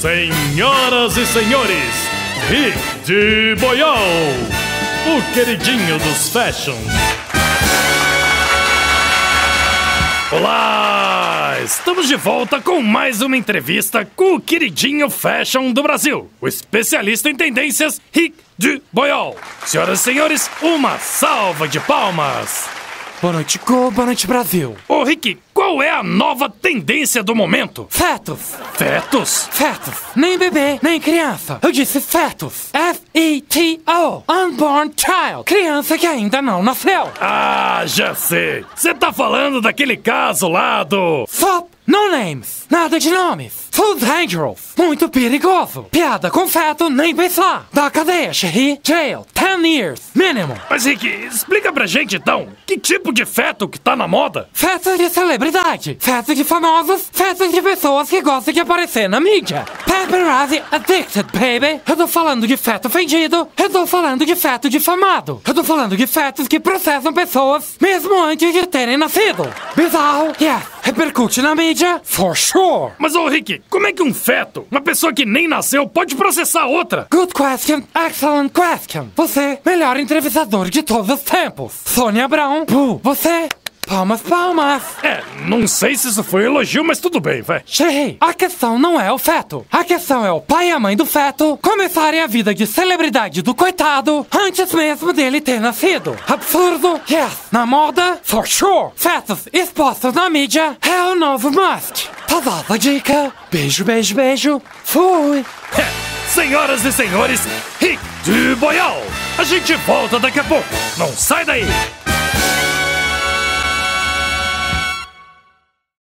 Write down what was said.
Senhoras e senhores, Rick de Boiol, o queridinho dos fashions. Olá! Estamos de volta com mais uma entrevista com o queridinho fashion do Brasil, o especialista em tendências Rick de Boiol. Senhoras e senhores, uma salva de palmas! Boa noite, Go, boa noite, Brasil. Ô Rick, qual é a nova tendência do momento? Fetos. Fetos? Fetos. Nem bebê, nem criança. Eu disse fetos. F-E-T-O. Unborn child. Criança que ainda não nasceu. Ah, já sei. Você tá falando daquele caso lá do. No names. Nada de nomes. Too dangerous. Muito perigoso. Piada com feto, nem pensar. Da cadeia, Sherry. Jail. 10 years. Mínimo. Mas Rick, explica pra gente então. Que tipo de feto que tá na moda? Feto de celebridade. Feto de famosos. Feto de pessoas que gostam de aparecer na mídia. Paparazzi addicted, baby. Eu tô falando de feto ofendido. Eu tô falando de feto difamado. Eu tô falando de fetos que processam pessoas mesmo antes de terem nascido. Bizarro. Yes. Repercute na mídia. For sure. Mas ô Rick, como é que um feto, uma pessoa que nem nasceu, pode processar outra? Good question. Excellent question. Você, melhor entrevistador de todos os tempos. Sônia Brown. Boo. Você. Palmas, palmas. É, não sei se isso foi um elogio, mas tudo bem, vai. Cheguei. A questão não é o feto. A questão é o pai e a mãe do feto começarem a vida de celebridade do coitado antes mesmo dele ter nascido. Absurdo? Yes. Na moda? For sure. Fetos expostos na mídia é o novo must. Tá dada a dica. Beijo, beijo, beijo. Fui. É, senhoras e senhores, Rick de Boial. A gente volta daqui a pouco. Não sai daí.